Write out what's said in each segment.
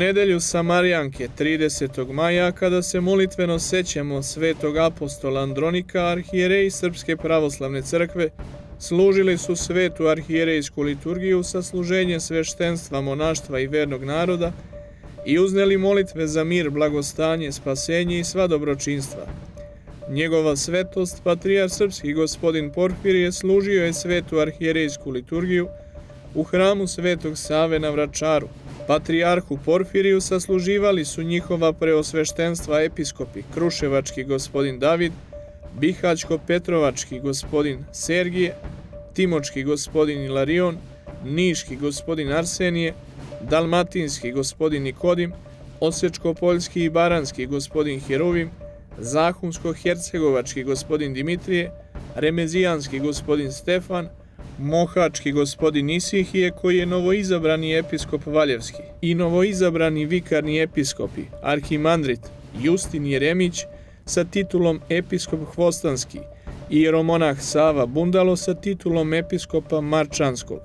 nedelju Samarijanke 30. maja kada se molitveno sećamo svetog apostola Andronika, arhijereji Srpske pravoslavne crkve, služili su svetu arhijerejsku liturgiju sa služenjem sveštenstva, monaštva i vernog naroda i uzneli molitve za mir, blagostanje, spasenje i sva dobročinstva. Njegova svetost, patrijar srpski gospodin Porfirije, služio je svetu arhijerejsku liturgiju u hramu svetog Save na Vračaru. Patrijarhu Porfiriju sasluživali su njihova preosveštenstva episkopi Kruševački gospodin David, Bihaćko-Petrovački gospodin Sergije, Timočki gospodin Ilarion, Niški gospodin Arsenije, Dalmatinski gospodin Nikodim, Osečko-Poljski i Baranski gospodin Heruvim, Zahumsko-Hercegovački gospodin Dimitrije, Remezijanski gospodin Stefan, Mohački gospodin Isihije koji je novoizabrani episkop Valjevski i novoizabrani vikarni episkopi Arhimandrit Justin Jeremić sa titulom episkop Hvostanski i jeromonah Sava Bundalo sa titulom episkopa Marčanskog.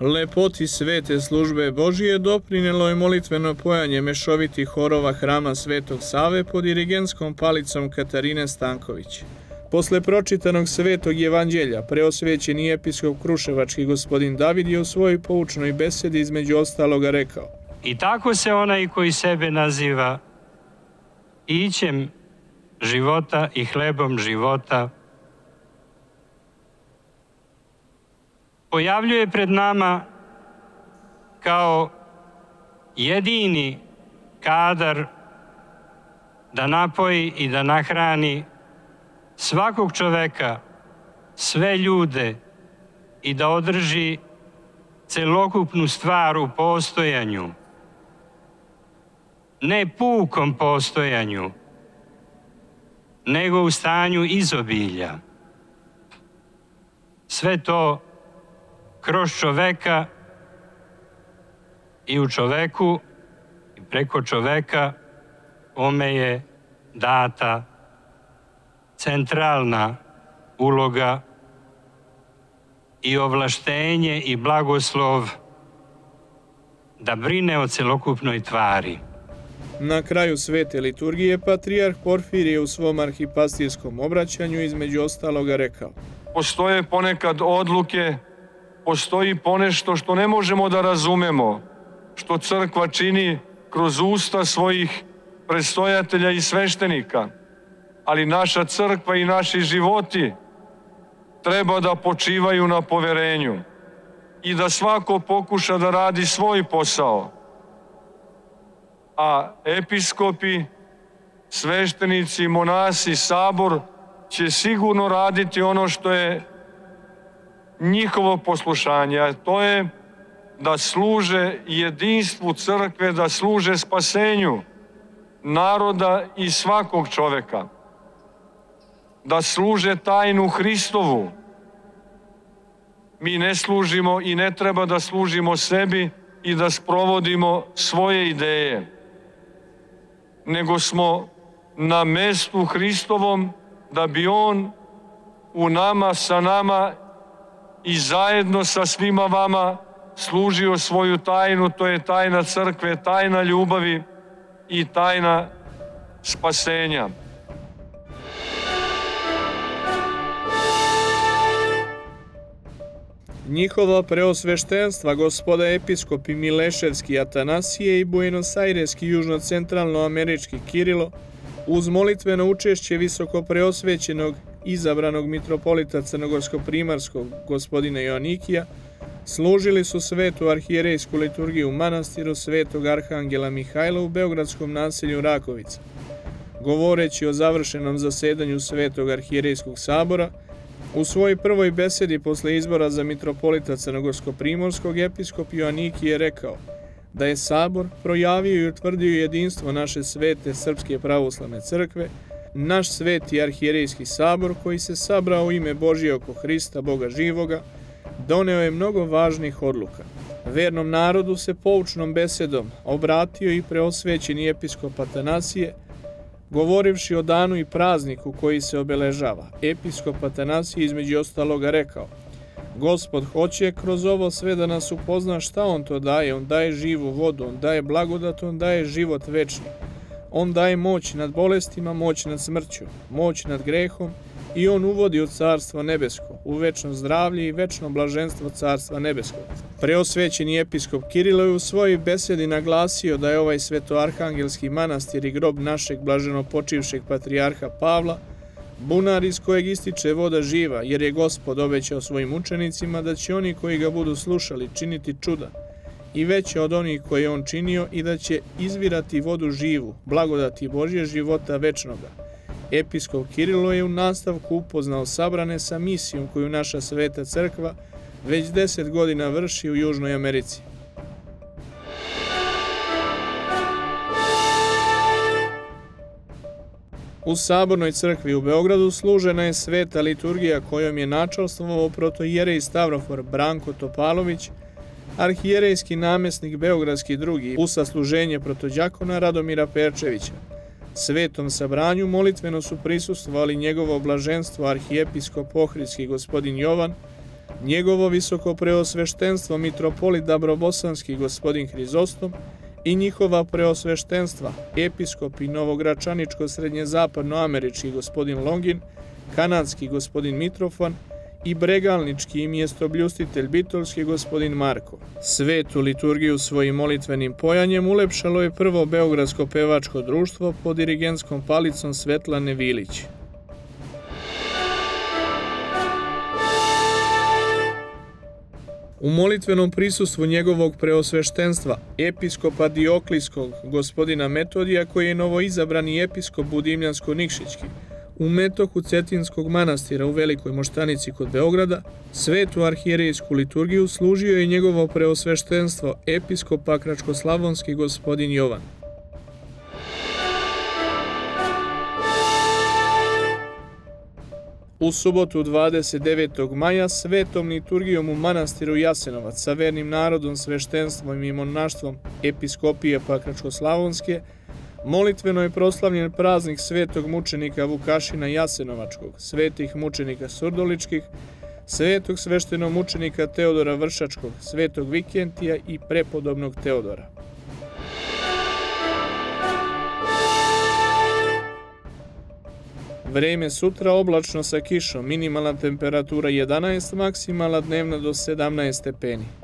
Lepoti svete službe Božije doprinelo je molitveno pojanje mešovitih horova hrama Svetog Save pod dirigenskom palicom Katarine Stanković. Posle pročitanog svetog evanđelja, preosvećeni episkop Kruševački gospodin David je u svojoj poučnoj besedi između ostaloga rekao I tako se onaj koji sebe naziva ićem života i hlebom života pojavljuje pred nama kao jedini kadar da napoji i da nahrani svakog čoveka, sve ljude i da održi celokupnu stvar u postojanju, ne pukom postojanju, nego u stanju izobilja. Sve to kroz čoveka i u čoveku i preko čoveka ome je data centralna uloga i ovlaštenje i blagoslov da brine o celokupnoj tvari. Na kraju svete liturgije patrijarh Porfirije u svom arhipastirskom obraćanju između ostaloga rekao Postoje ponekad odluke, postoji ponešto što ne možemo da razumemo, što crkva čini kroz usta svojih predstojatelja i sveštenika – ali naša crkva i naši životi treba da počivaju na poverenju i da svako pokuša da radi svoj posao. A episkopi, sveštenici, monasi, sabor će sigurno raditi ono što je njihovo poslušanje, a to je da služe jedinstvu crkve, da služe spasenju naroda i svakog čoveka da služe tajnu Hristovu. Mi ne služimo i ne treba da služimo sebi i da sprovodimo svoje ideje, nego smo na mestu Hristovom da bi On u nama, sa nama i zajedno sa svima vama služio svoju tajnu, to je tajna crkve, tajna ljubavi i tajna spasenja. Njihova preosveštenstva gospoda episkopi Mileševski Atanasije i Buenos Aireski južno-centralno-američki Kirilo uz molitveno učešće visoko preosvećenog izabranog mitropolita Crnogorsko-Primarskog gospodina Joannikija služili su svetu arhijerejsku liturgiju u manastiru svetog arhangela Mihajla u beogradskom naselju Rakovica. Govoreći o završenom zasedanju svetog arhijerejskog sabora, U svojoj prvoj besedi posle izbora za mitropolita Crnogorsko-Primorskog episkop Joanniki je rekao da je Sabor projavio i utvrdio jedinstvo naše svete Srpske pravoslavne crkve, naš sveti arhijerejski sabor koji se sabrao u ime Božije oko Hrista, Boga živoga, doneo je mnogo važnih odluka. Vernom narodu se poučnom besedom obratio i preosvećeni episkop Atanasije, Govorivši o danu i prazniku koji se obeležava, episkop Atanasije između ostaloga rekao Gospod hoće kroz ovo sve da nas upozna šta On to daje. On daje živu vodu, On daje blagodat, On daje život večni. On daje moć nad bolestima, moć nad smrću, moć nad grehom i On uvodi u carstvo nebesko, u večno zdravlje i večno blaženstvo carstva nebeskog. Preosvećeni episkop Kirilo je u svojoj besedi naglasio da je ovaj svetoarhangelski manastir i grob našeg blaženo počivšeg patrijarha Pavla bunar iz kojeg ističe voda živa, jer je gospod obećao svojim učenicima da će oni koji ga budu slušali činiti čuda i veće od onih koje on činio i da će izvirati vodu živu, blagodati Božje života večnoga. Episkop Kirilo je u nastavku upoznao sabrane sa misijom koju naša sveta crkva već deset godina vrši u Južnoj Americi. U Sabornoj crkvi u Beogradu služena je sveta liturgija kojom je načalstvovao protojerej Stavrofor Branko Topalović, arhijerejski namesnik Beogradski drugi u sasluženje protođakona Radomira Perčevića. Svetom sabranju molitveno su prisustvovali njegovo blaženstvo arhijepiskop Ohridski gospodin Jovan, njegovo visoko preosveštenstvo mitropolit Dabrobosanski gospodin Hrizostom i njihova preosveštenstva, episkop i novogračaničko-srednjezapadnoamerički gospodin Longin, kanadski gospodin Mitrofan i bregalnički i mjestobljustitelj bitolski gospodin Marko. Svetu liturgiju svojim molitvenim pojanjem ulepšalo je prvo Beogradsko pevačko društvo pod dirigentskom palicom Svetlane Vilić. U molitvenom prisustvu njegovog preosveštenstva, episkopa Dioklijskog, gospodina Metodija, koji je novoizabrani episkop Budimljansko-Nikšićki, u metohu Cetinskog manastira u Velikoj Moštanici kod Beograda, svetu arhijerejsku liturgiju služio je njegovo preosveštenstvo episkopa Kračkoslavonski gospodin Jovan. U subotu 29. maja svetom liturgijom u manastiru Jasenovac sa vernim narodom, sveštenstvom i monaštvom episkopije Pakračko-Slavonske molitveno je proslavljen praznik svetog mučenika Vukašina Jasenovačkog, svetih mučenika Surdoličkih, svetog sveštenog mučenika Teodora Vršačkog, svetog Vikentija i prepodobnog Teodora. Vreme sutra oblačno sa kišom, minimalna temperatura 11, maksimalna dnevna do 17 stepeni.